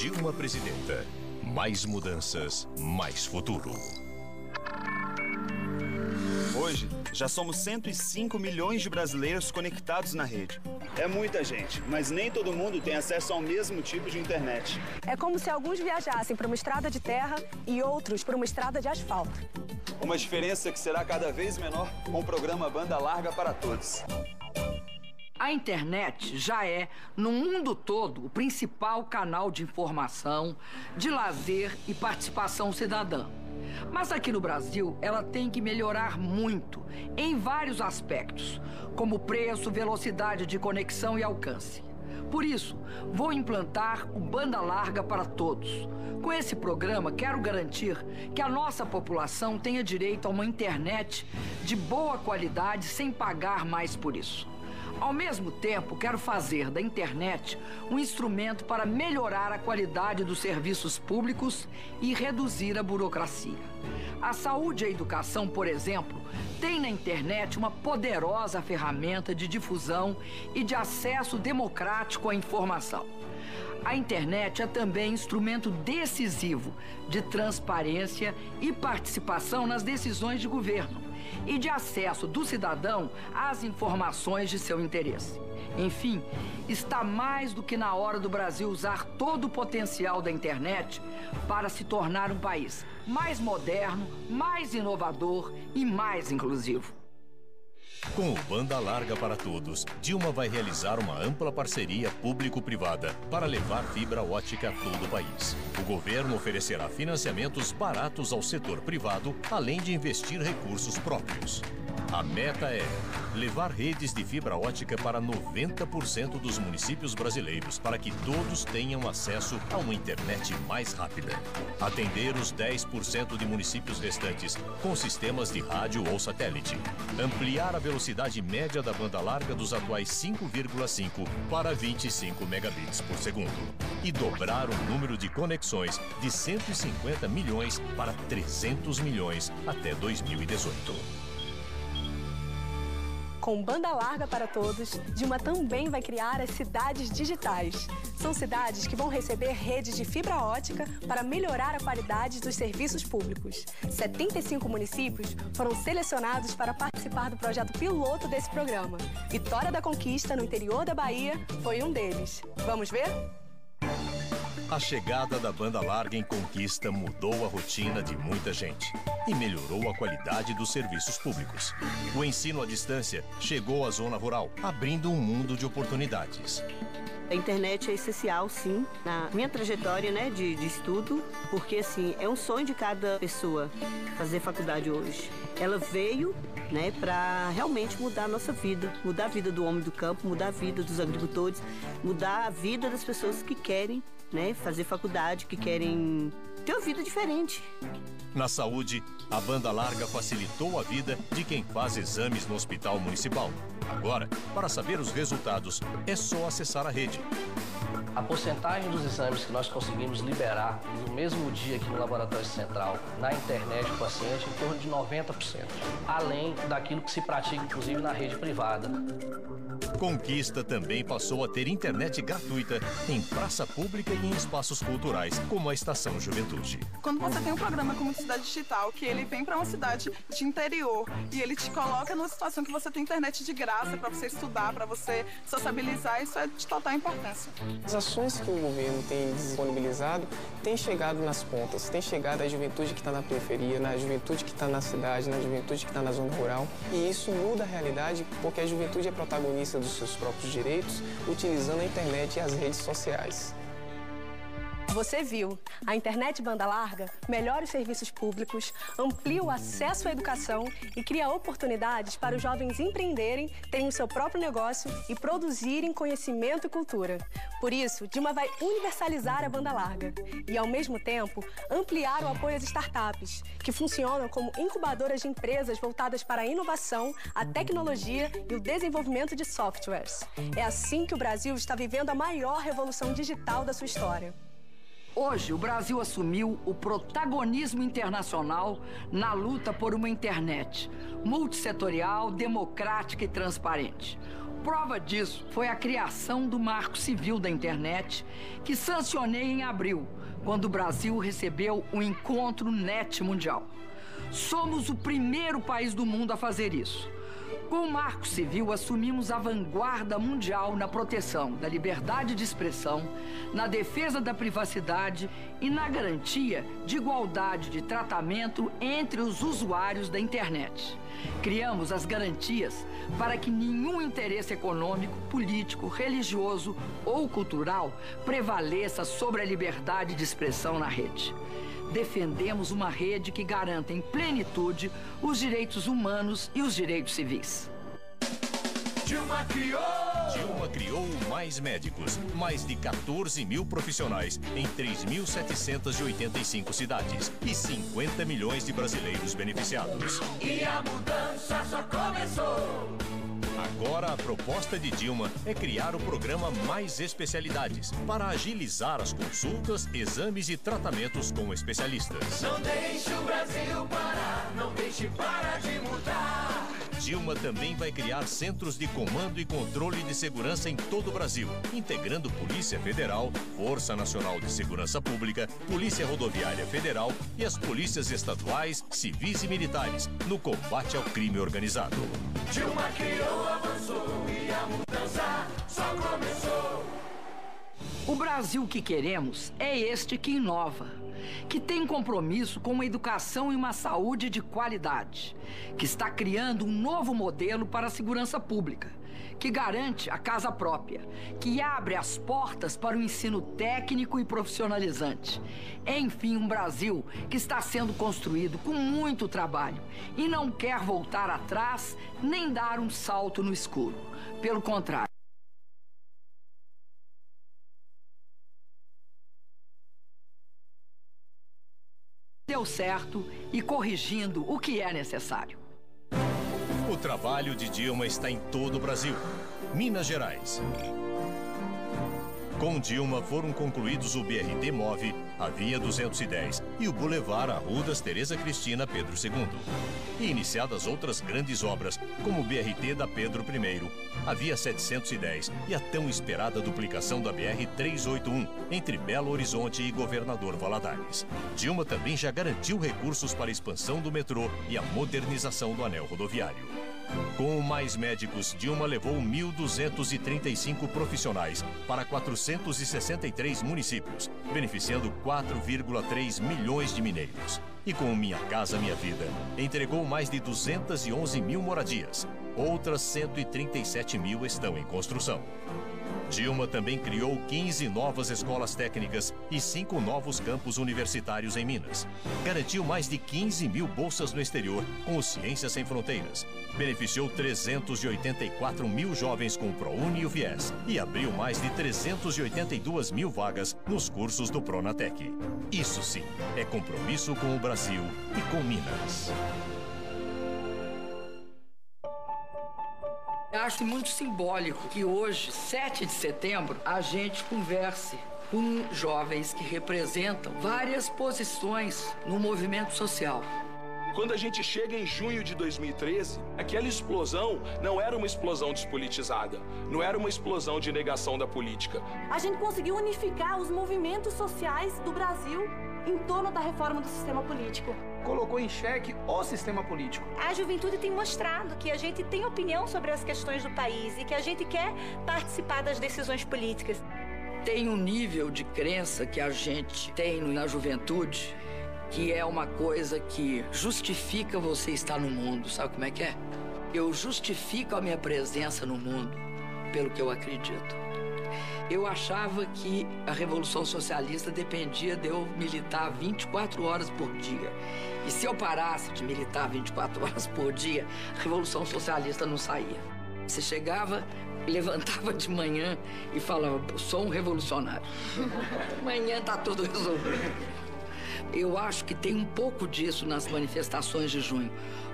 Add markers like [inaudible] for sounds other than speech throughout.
Dilma Presidenta. Mais mudanças, mais futuro. Hoje, já somos 105 milhões de brasileiros conectados na rede. É muita gente, mas nem todo mundo tem acesso ao mesmo tipo de internet. É como se alguns viajassem para uma estrada de terra e outros para uma estrada de asfalto. Uma diferença que será cada vez menor com o programa Banda Larga para Todos. A internet já é, no mundo todo, o principal canal de informação, de lazer e participação cidadã. Mas aqui no Brasil, ela tem que melhorar muito em vários aspectos, como preço, velocidade de conexão e alcance. Por isso, vou implantar o Banda Larga para Todos. Com esse programa, quero garantir que a nossa população tenha direito a uma internet de boa qualidade sem pagar mais por isso. Ao mesmo tempo, quero fazer da internet um instrumento para melhorar a qualidade dos serviços públicos e reduzir a burocracia. A saúde e a educação, por exemplo, têm na internet uma poderosa ferramenta de difusão e de acesso democrático à informação. A internet é também instrumento decisivo de transparência e participação nas decisões de governo e de acesso do cidadão às informações de seu interesse. Enfim, está mais do que na hora do Brasil usar todo o potencial da internet para se tornar um país mais moderno, mais inovador e mais inclusivo. Com o Banda Larga para Todos, Dilma vai realizar uma ampla parceria público-privada para levar fibra ótica a todo o país. O governo oferecerá financiamentos baratos ao setor privado, além de investir recursos próprios. A meta é levar redes de fibra ótica para 90% dos municípios brasileiros, para que todos tenham acesso a uma internet mais rápida. Atender os 10% de municípios restantes com sistemas de rádio ou satélite. Ampliar a velocidade média da banda larga dos atuais 5,5 para 25 megabits por segundo. E dobrar o número de conexões de 150 milhões para 300 milhões até 2018. Com banda larga para todos, Dilma também vai criar as cidades digitais. São cidades que vão receber redes de fibra ótica para melhorar a qualidade dos serviços públicos. 75 municípios foram selecionados para participar do projeto piloto desse programa. Vitória da Conquista, no interior da Bahia, foi um deles. Vamos ver? A chegada da banda larga em Conquista mudou a rotina de muita gente e melhorou a qualidade dos serviços públicos. O ensino à distância chegou à zona rural, abrindo um mundo de oportunidades. A internet é essencial, sim, na minha trajetória né, de, de estudo, porque assim, é um sonho de cada pessoa fazer faculdade hoje. Ela veio né, para realmente mudar a nossa vida, mudar a vida do homem do campo, mudar a vida dos agricultores, mudar a vida das pessoas que querem né, fazer faculdade, que querem ter uma vida diferente. Na saúde, a banda larga facilitou a vida de quem faz exames no hospital municipal. Agora, para saber os resultados, é só acessar a rede. A porcentagem dos exames que nós conseguimos liberar no mesmo dia aqui no Laboratório Central, na internet do paciente, em torno de 90%, além daquilo que se pratica, inclusive, na rede privada. Conquista também passou a ter internet gratuita em praça pública e em espaços culturais, como a Estação Juventude. Quando você tem um programa como Cidade Digital, que ele vem para uma cidade de interior e ele te coloca numa situação que você tem internet de graça para você estudar, para você sociabilizar, isso é de total importância. As ações que o governo tem disponibilizado têm chegado nas pontas, têm chegado à juventude que está na periferia, na juventude que está na cidade, na juventude que está na zona rural. E isso muda a realidade porque a juventude é protagonista dos seus próprios direitos utilizando a internet e as redes sociais. Você viu, a internet banda larga melhora os serviços públicos, amplia o acesso à educação e cria oportunidades para os jovens empreenderem, terem o seu próprio negócio e produzirem conhecimento e cultura. Por isso, Dilma vai universalizar a banda larga e, ao mesmo tempo, ampliar o apoio às startups, que funcionam como incubadoras de empresas voltadas para a inovação, a tecnologia e o desenvolvimento de softwares. É assim que o Brasil está vivendo a maior revolução digital da sua história. Hoje, o Brasil assumiu o protagonismo internacional na luta por uma internet multissetorial, democrática e transparente. Prova disso foi a criação do Marco Civil da Internet, que sancionei em abril, quando o Brasil recebeu o Encontro NET Mundial. Somos o primeiro país do mundo a fazer isso. Com o Marco Civil, assumimos a vanguarda mundial na proteção da liberdade de expressão, na defesa da privacidade e na garantia de igualdade de tratamento entre os usuários da internet. Criamos as garantias para que nenhum interesse econômico, político, religioso ou cultural prevaleça sobre a liberdade de expressão na rede defendemos uma rede que garanta em plenitude os direitos humanos e os direitos civis. Dilma criou! Dilma criou mais médicos, mais de 14 mil profissionais em 3.785 cidades e 50 milhões de brasileiros beneficiados. E a mudança só começou! Agora a proposta de Dilma é criar o programa Mais Especialidades para agilizar as consultas, exames e tratamentos com especialistas. Não deixe o Brasil parar, não deixe parar de mudar. Dilma também vai criar centros de comando e controle de segurança em todo o Brasil, integrando Polícia Federal, Força Nacional de Segurança Pública, Polícia Rodoviária Federal e as polícias estaduais, civis e militares no combate ao crime organizado. Dilma criou, avançou e a mudança só começou. O Brasil que queremos é este que inova, que tem compromisso com uma educação e uma saúde de qualidade, que está criando um novo modelo para a segurança pública, que garante a casa própria, que abre as portas para o ensino técnico e profissionalizante. Enfim, um Brasil que está sendo construído com muito trabalho e não quer voltar atrás nem dar um salto no escuro. Pelo contrário, deu certo e corrigindo o que é necessário. O trabalho de Dilma está em todo o Brasil. Minas Gerais. Com Dilma foram concluídos o BRT Move, a Via 210 e o Boulevard Arrudas Teresa Cristina Pedro II. E iniciadas outras grandes obras, como o BRT da Pedro I, a Via 710 e a tão esperada duplicação da BR 381 entre Belo Horizonte e Governador Valadares. Dilma também já garantiu recursos para a expansão do metrô e a modernização do anel rodoviário. Com mais médicos, Dilma levou 1.235 profissionais para 463 municípios, beneficiando 4,3 milhões de mineiros. E com Minha Casa Minha Vida, entregou mais de 211 mil moradias. Outras 137 mil estão em construção. Dilma também criou 15 novas escolas técnicas e cinco novos campos universitários em Minas. Garantiu mais de 15 mil bolsas no exterior com o Ciências Sem Fronteiras. Beneficiou 384 mil jovens com o ProUni e o Viés. E abriu mais de 382 mil vagas nos cursos do Pronatec. Isso sim é compromisso com o Brasil e com Minas. Acho muito simbólico que hoje, 7 de setembro, a gente converse com jovens que representam várias posições no movimento social. Quando a gente chega em junho de 2013, aquela explosão não era uma explosão despolitizada, não era uma explosão de negação da política. A gente conseguiu unificar os movimentos sociais do Brasil em torno da reforma do sistema político. Colocou em xeque o sistema político. A juventude tem mostrado que a gente tem opinião sobre as questões do país e que a gente quer participar das decisões políticas. Tem um nível de crença que a gente tem na juventude que é uma coisa que justifica você estar no mundo. Sabe como é que é? Eu justifico a minha presença no mundo pelo que eu acredito. Eu achava que a Revolução Socialista dependia de eu militar 24 horas por dia. E se eu parasse de militar 24 [laughs] horas por dia, a Revolução Socialista não saía. Você chegava, [laughs] levantava de manhã e falava: sou um revolucionário. [laughs] Amanhã tá tudo resolvido. Eu acho que tem um pouco disso nas manifestações de junho.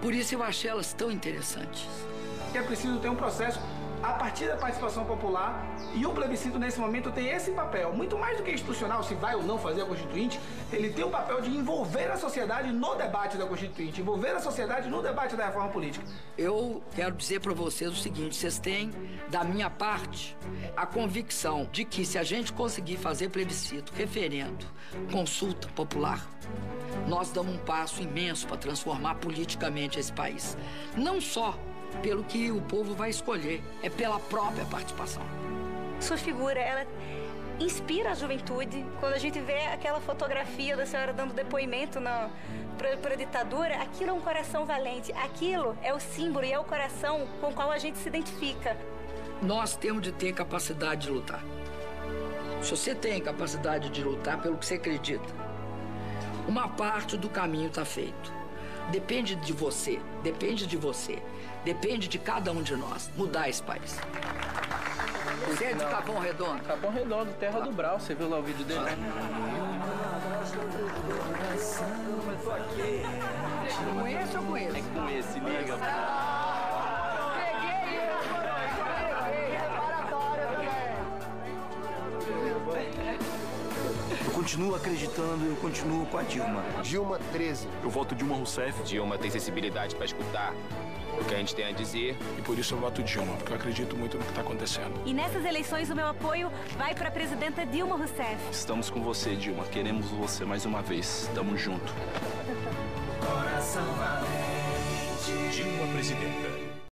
Por isso eu achei elas tão interessantes. É preciso ter um processo a partir da participação popular e o plebiscito nesse momento tem esse papel, muito mais do que institucional, se vai ou não fazer a Constituinte, ele tem o papel de envolver a sociedade no debate da Constituinte, envolver a sociedade no debate da reforma política. Eu quero dizer para vocês o seguinte: vocês têm, da minha parte, a convicção de que se a gente conseguir fazer plebiscito, referendo, consulta popular, nós damos um passo imenso para transformar politicamente esse país. Não só pelo que o povo vai escolher, é pela própria participação. Sua figura, ela inspira a juventude. Quando a gente vê aquela fotografia da senhora dando depoimento para a ditadura, aquilo é um coração valente. Aquilo é o símbolo e é o coração com o qual a gente se identifica. Nós temos de ter capacidade de lutar. Se você tem capacidade de lutar pelo que você acredita, uma parte do caminho está feito. Depende de você, depende de você, depende de cada um de nós mudar esse país. Você é de Capão Redondo? Capão Redondo, terra do Brau. Você viu lá o vídeo dele? Conhece ou conheço? É com esse, liga. Eu continuo acreditando, eu continuo com a Dilma. Dilma 13. Eu voto Dilma Rousseff. Dilma tem sensibilidade para escutar o que a gente tem a dizer. E por isso eu voto Dilma, porque eu acredito muito no que está acontecendo. E nessas eleições o meu apoio vai para a presidenta Dilma Rousseff. Estamos com você, Dilma. Queremos você mais uma vez. Tamo junto. Coração valente. Dilma Presidenta.